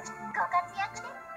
ご活躍で